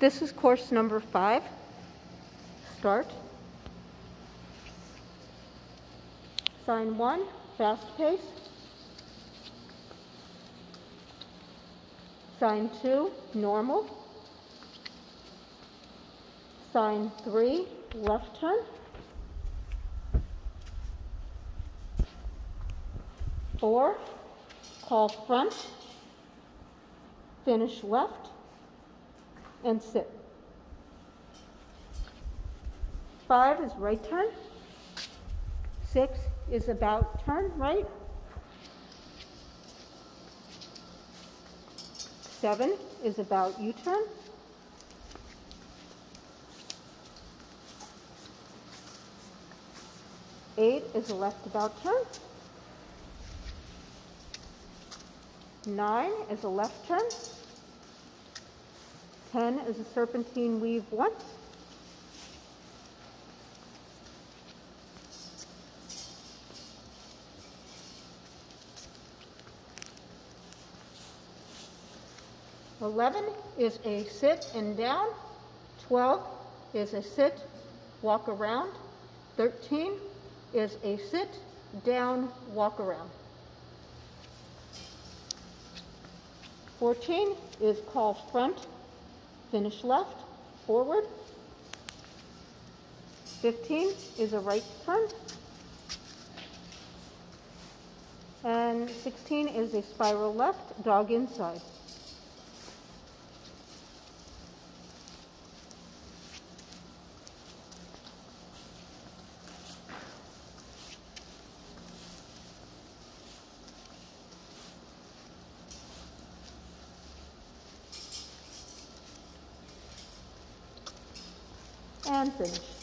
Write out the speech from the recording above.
This is course number five. Start. Sign one, fast pace. Sign two, normal. Sign three, left turn. Four, call front. Finish left and sit. Five is right turn. Six is about turn, right? Seven is about U-turn. Eight is a left about turn. Nine is a left turn. 10 is a serpentine weave once. Eleven is a sit and down. Twelve is a sit, walk around. Thirteen is a sit, down, walk around. 14 is call front, finish left, forward. 15 is a right turn. And 16 is a spiral left, dog inside. And finish.